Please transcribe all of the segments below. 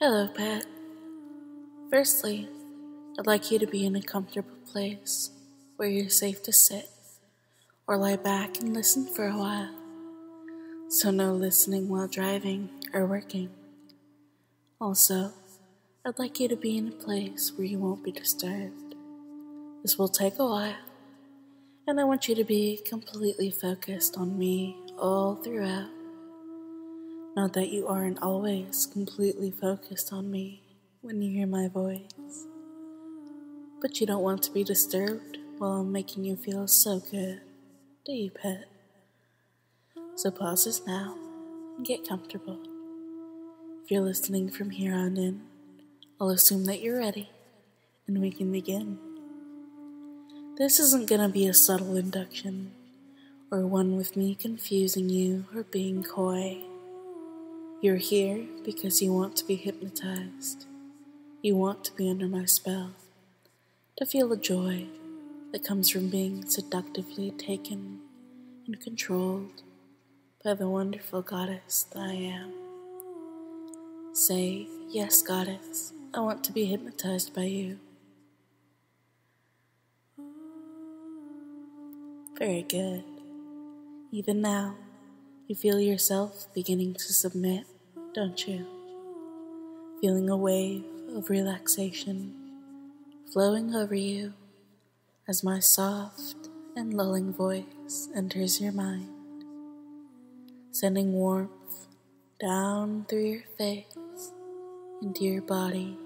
Hello, pet. Firstly, I'd like you to be in a comfortable place where you're safe to sit or lie back and listen for a while. So, no listening while driving or working. Also, I'd like you to be in a place where you won't be disturbed. This will take a while, and I want you to be completely focused on me all throughout. Not that you aren't always completely focused on me when you hear my voice, but you don't want to be disturbed while I'm making you feel so good, do you, pet? So pause this now and get comfortable. If you're listening from here on in, I'll assume that you're ready and we can begin. This isn't gonna be a subtle induction or one with me confusing you or being coy. You're here because you want to be hypnotized. You want to be under my spell, to feel the joy that comes from being seductively taken and controlled by the wonderful goddess that I am. Say, Yes, goddess, I want to be hypnotized by you. Very good. Even now, you feel yourself beginning to submit don't you? Feeling a wave of relaxation flowing over you as my soft and lulling voice enters your mind, sending warmth down through your face into your body,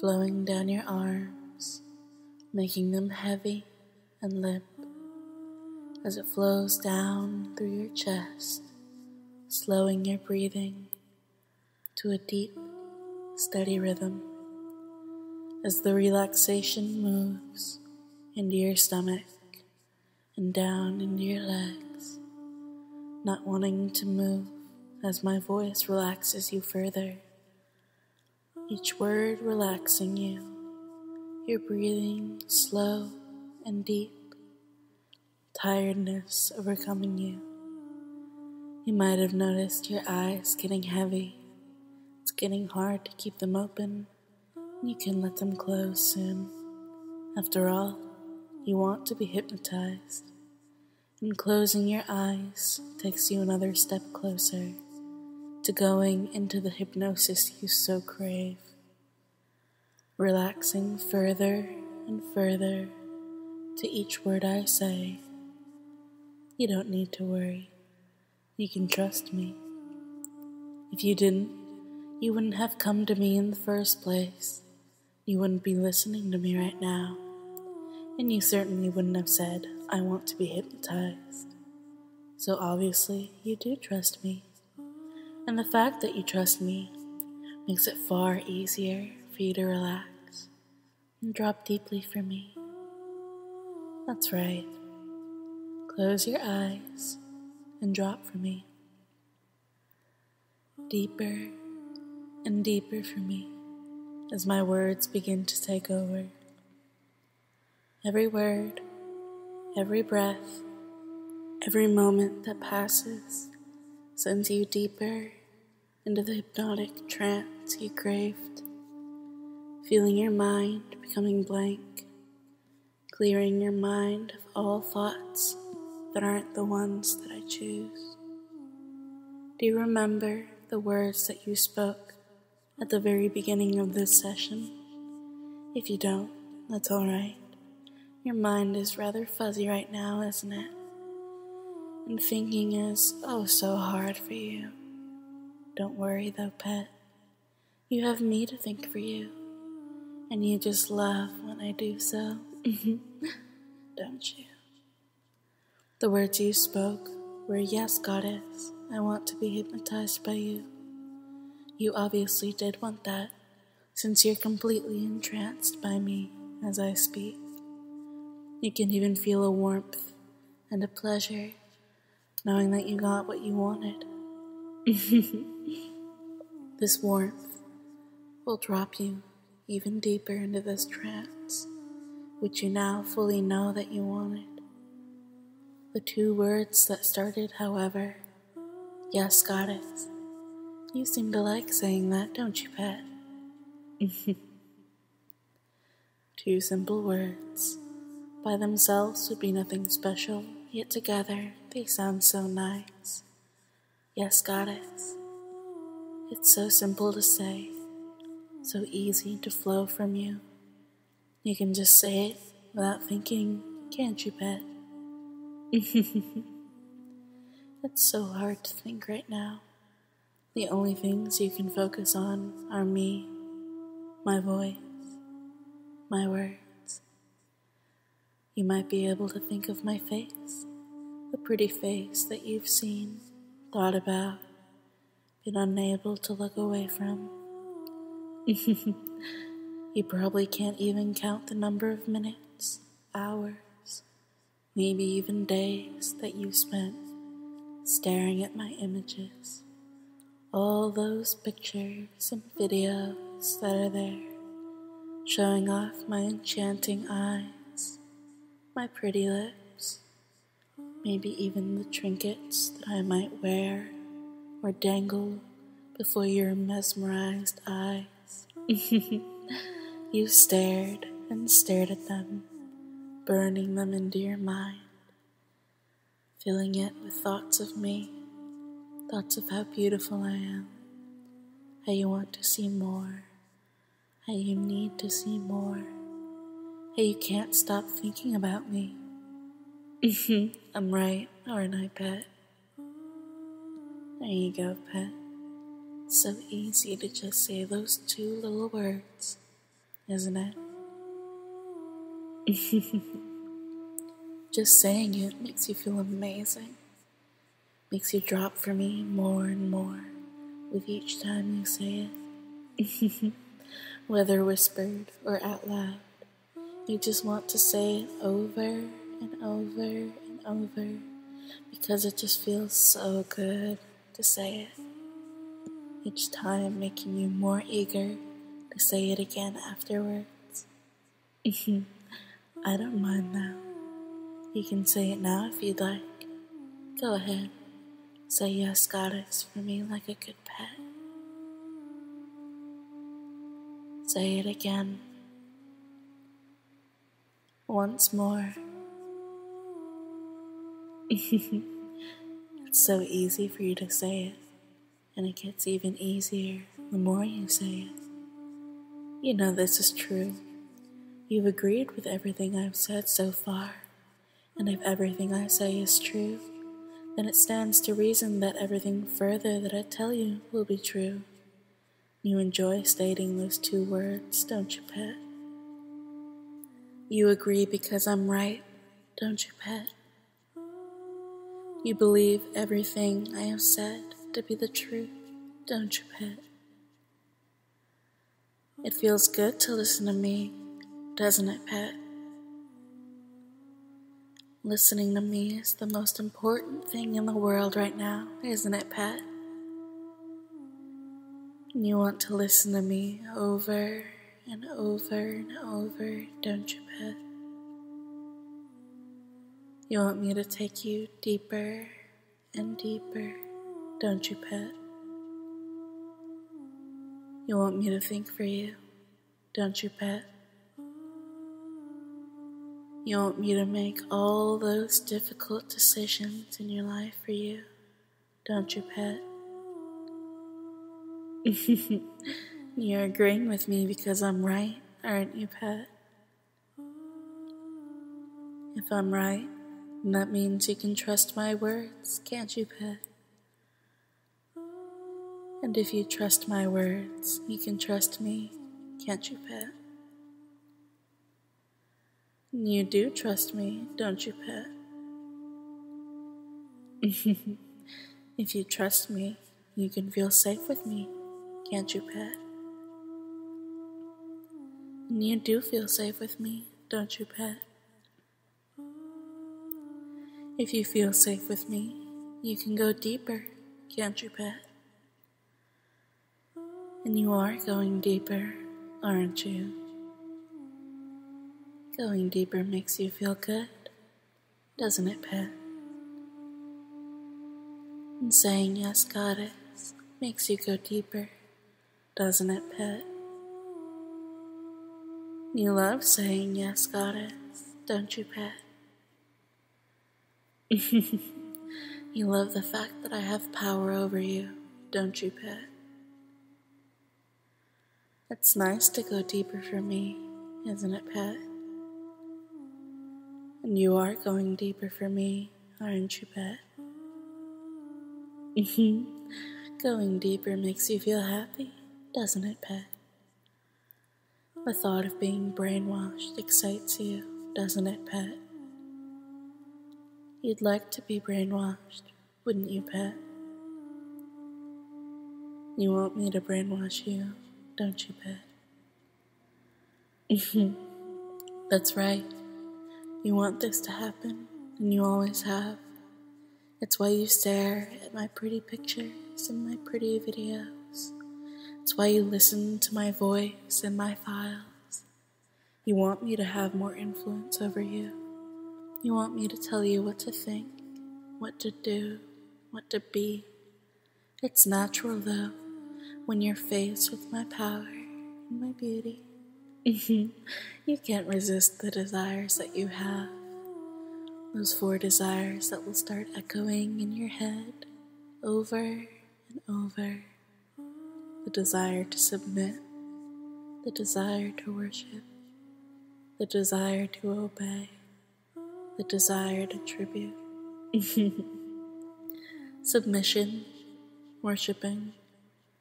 flowing down your arms, making them heavy and limp as it flows down through your chest slowing your breathing to a deep, steady rhythm as the relaxation moves into your stomach and down into your legs, not wanting to move as my voice relaxes you further. Each word relaxing you, your breathing slow and deep, tiredness overcoming you. You might have noticed your eyes getting heavy. It's getting hard to keep them open. You can let them close soon. After all, you want to be hypnotized. And closing your eyes takes you another step closer to going into the hypnosis you so crave. Relaxing further and further to each word I say. You don't need to worry. You can trust me. If you didn't, you wouldn't have come to me in the first place. You wouldn't be listening to me right now. And you certainly wouldn't have said, I want to be hypnotized. So obviously, you do trust me. And the fact that you trust me makes it far easier for you to relax and drop deeply for me. That's right. Close your eyes and drop for me. Deeper and deeper for me as my words begin to take over. Every word, every breath, every moment that passes sends you deeper into the hypnotic trance you craved, feeling your mind becoming blank, clearing your mind of all thoughts that aren't the ones that I choose? Do you remember the words that you spoke at the very beginning of this session? If you don't, that's alright. Your mind is rather fuzzy right now, isn't it? And thinking is oh so hard for you. Don't worry though, pet. You have me to think for you. And you just love when I do so. Don't you? The words you spoke were, Yes, Goddess, I want to be hypnotized by you. You obviously did want that, since you're completely entranced by me as I speak. You can even feel a warmth and a pleasure knowing that you got what you wanted. this warmth will drop you even deeper into this trance, which you now fully know that you wanted. The two words that started, however, yes, goddess, You seem to like saying that, don't you, pet? Two simple words. By themselves would be nothing special, yet together they sound so nice. Yes, goddess. It's so simple to say, so easy to flow from you. You can just say it without thinking, can't you, pet? it's so hard to think right now. The only things you can focus on are me, my voice, my words. You might be able to think of my face, the pretty face that you've seen, thought about, been unable to look away from. you probably can't even count the number of minutes, hours, maybe even days that you spent staring at my images all those pictures and videos that are there, showing off my enchanting eyes, my pretty lips, maybe even the trinkets that I might wear or dangle before your mesmerized eyes. you stared and stared at them, burning them into your mind, filling it with thoughts of me thoughts of how beautiful I am, how you want to see more, how you need to see more, how you can't stop thinking about me. Mm-hmm. I'm right, aren't I, pet? There you go, pet. It's so easy to just say those two little words, isn't it? just saying it makes you feel amazing makes you drop for me more and more with each time you say it. Whether whispered or out loud, you just want to say it over and over and over because it just feels so good to say it. Each time making you more eager to say it again afterwards. I don't mind now. You can say it now if you'd like. Go ahead. Say yes, goddess, for me like a good pet. Say it again. Once more. it's so easy for you to say it, and it gets even easier the more you say it. You know this is true. You've agreed with everything I've said so far, and if everything I say is true, then it stands to reason that everything further that I tell you will be true. You enjoy stating those two words, don't you, pet? You agree because I'm right, don't you, pet? You believe everything I have said to be the truth, don't you, pet? It feels good to listen to me, doesn't it, pet? Listening to me is the most important thing in the world right now, isn't it, pet? And you want to listen to me over and over and over, don't you, pet? You want me to take you deeper and deeper, don't you, Pet? You want me to think for you, don't you, Pet? You want me to make all those difficult decisions in your life for you, don't you, pet? You're agreeing with me because I'm right, aren't you, pet? If I'm right, that means you can trust my words, can't you, pet? And if you trust my words, you can trust me, can't you, pet? You do trust me, don't you, Pet? if you trust me, you can feel safe with me, can't you, Pet? And you do feel safe with me, don't you, Pet? If you feel safe with me, you can go deeper, can't you, Pet? And you are going deeper, aren't you? Going deeper makes you feel good, doesn't it, Pet? And saying yes, Goddess, makes you go deeper, doesn't it, pet? You love saying yes, goddess, don't you, pet? you love the fact that I have power over you, don't you, pet? It's nice to go deeper for me, isn't it, pet? And you are going deeper for me, aren't you, pet? Mhm. Going deeper makes you feel happy, doesn't it, pet? The thought of being brainwashed excites you, doesn't it, pet? You'd like to be brainwashed, wouldn't you, pet? You want me to brainwash you, don't you, pet? Mhm. That's right. You want this to happen, and you always have. It's why you stare at my pretty pictures and my pretty videos. It's why you listen to my voice and my files. You want me to have more influence over you. You want me to tell you what to think, what to do, what to be. It's natural, though, when you're faced with my power and my beauty. you can't resist the desires that you have. Those four desires that will start echoing in your head over and over the desire to submit, the desire to worship, the desire to obey, the desire to tribute. Submission, worshiping,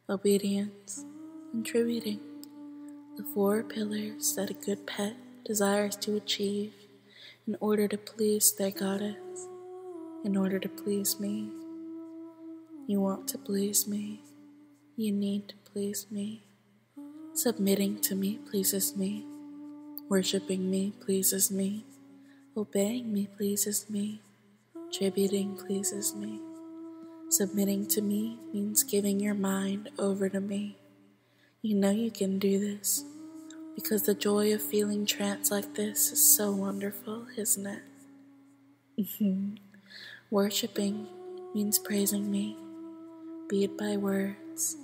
obedience, and tributing. The four pillars that a good pet desires to achieve in order to please their goddess, in order to please me. You want to please me. You need to please me. Submitting to me pleases me. Worshipping me pleases me. Obeying me pleases me. Tributing pleases me. Submitting to me means giving your mind over to me. You know you can do this because the joy of feeling trance like this is so wonderful, isn't it? Worshipping means praising me, be it by words,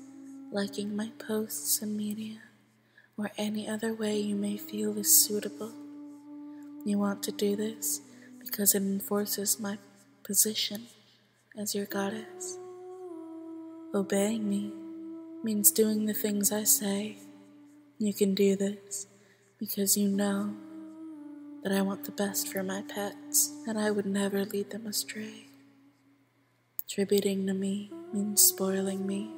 liking my posts and media, or any other way you may feel is suitable. You want to do this because it enforces my position as your goddess. Obeying me means doing the things I say. You can do this because you know that I want the best for my pets and I would never lead them astray. Tributing to me means spoiling me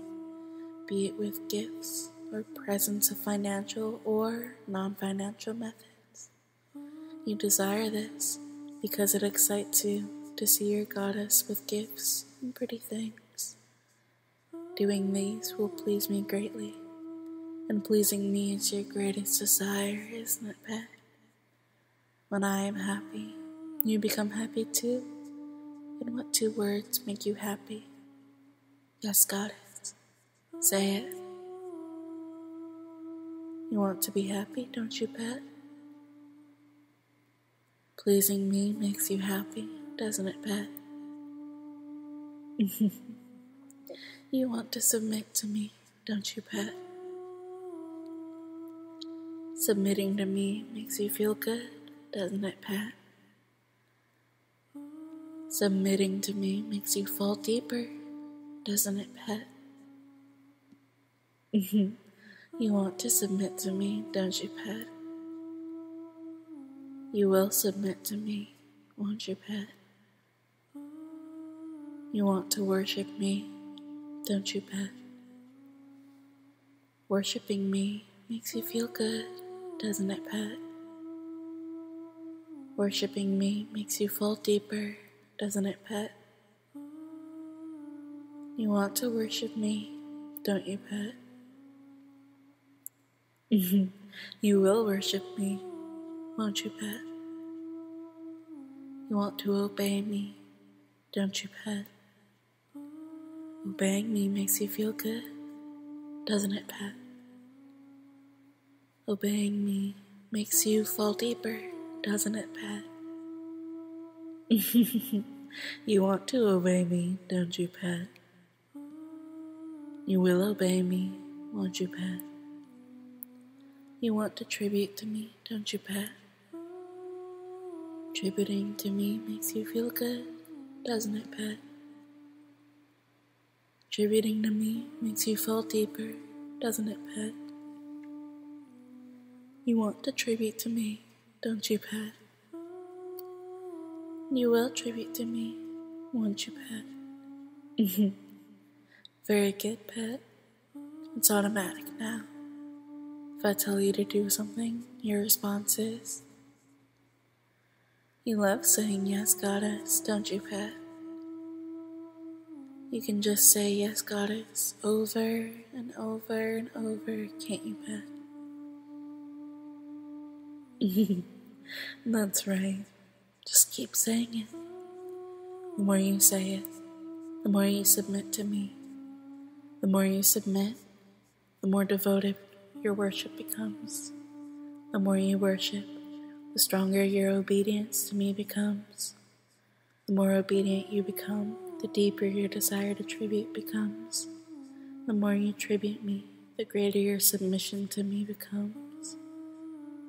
be it with gifts or presents of financial or non financial methods. You desire this because it excites you to see your goddess with gifts and pretty things. Doing these will please me greatly, and pleasing me is your greatest desire, isn't it, pet? When I am happy, you become happy too. And what two words make you happy? Yes, goddess. Say it. You want to be happy, don't you, pet? Pleasing me makes you happy, doesn't it, pet? you want to submit to me, don't you, pet? Submitting to me makes you feel good, doesn't it, pet? Submitting to me makes you fall deeper, doesn't it, pet? you want to submit to me, don't you, pet? You will submit to me, won't you, pet? You want to worship me, don't you, pet? Worshipping me makes you feel good, doesn't it, pet? Worshipping me makes you fall deeper, doesn't it, pet? You want to worship me, don't you, pet? you will worship me, won't you, pet? You want to obey me, don't you, pet? Obeying me makes you feel good, doesn't it, Pat? Oh, Obeying me makes you fall deeper, doesn't it, Pat? you want to obey me, don't you, Pat? You will obey me, won't you, Pat? You want to tribute to me, don't you, Pat? Tributing to me makes you feel good, doesn't it, pet? Tributing to me makes you fall deeper, doesn't it, pet? You want to tribute to me, don't you, pet? You will tribute to me, won't you, pet? Mm-hmm. Very good, pet. It's automatic now. If I tell you to do something, your response is. You love saying yes, goddess, don't you, pet? You can just say yes, goddess, over and over and over, can't you, Pat? That's right. Just keep saying it. The more you say it, the more you submit to me. The more you submit, the more devoted your worship becomes. The more you worship, the stronger your obedience to me becomes. The more obedient you become, the deeper your desire to tribute becomes. The more you tribute me, the greater your submission to me becomes.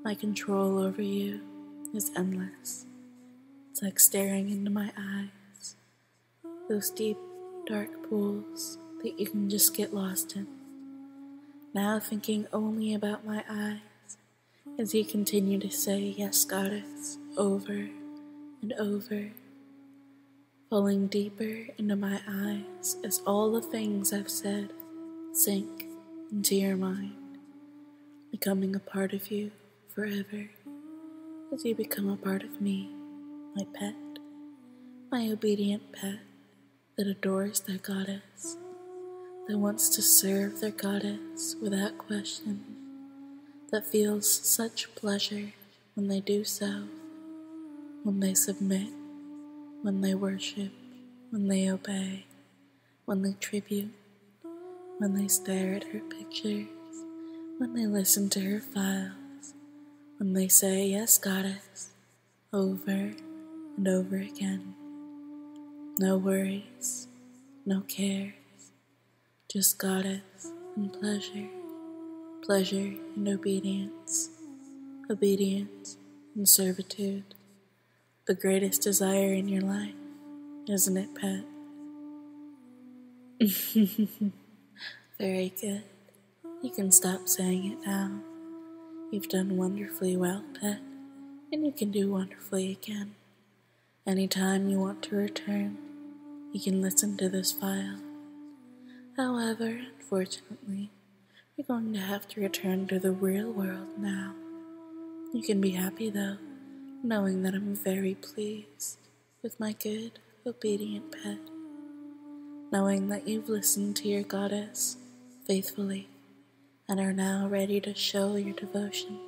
My control over you is endless. It's like staring into my eyes, those deep, dark pools that you can just get lost in now thinking only about my eyes as you continue to say, Yes, Goddess, over and over, falling deeper into my eyes as all the things I've said sink into your mind, becoming a part of you forever. As you become a part of me, my pet, my obedient pet that adores their goddess that wants to serve their goddess without question, that feels such pleasure when they do so, when they submit, when they worship, when they obey, when they tribute, when they stare at her pictures, when they listen to her files, when they say, Yes, Goddess, over and over again. No worries, no cares, just goddess and pleasure, pleasure and obedience, obedience and servitude, the greatest desire in your life, isn't it, pet? Very good. You can stop saying it now. You've done wonderfully well, pet, and you can do wonderfully again. Anytime you want to return, you can listen to this file However, unfortunately, you're going to have to return to the real world now. You can be happy though, knowing that I'm very pleased with my good, obedient pet. Knowing that you've listened to your goddess faithfully and are now ready to show your devotion.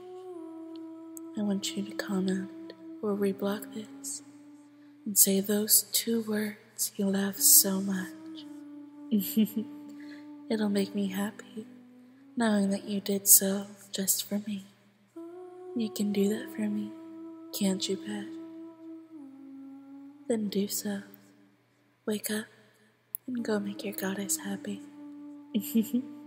I want you to comment or reblog this and say those two words you love so much. It'll make me happy knowing that you did so just for me. You can do that for me, can't you, Pet? Then do so. Wake up and go make your goddess happy.